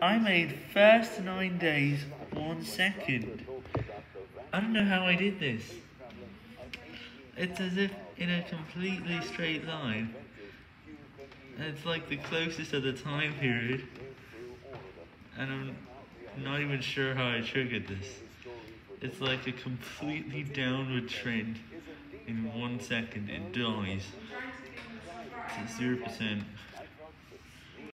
I made first nine days, one second. I don't know how I did this. It's as if in a completely straight line. It's like the closest of the time period. And I'm not even sure how I triggered this. It's like a completely downward trend. In one second, it dies to 0%.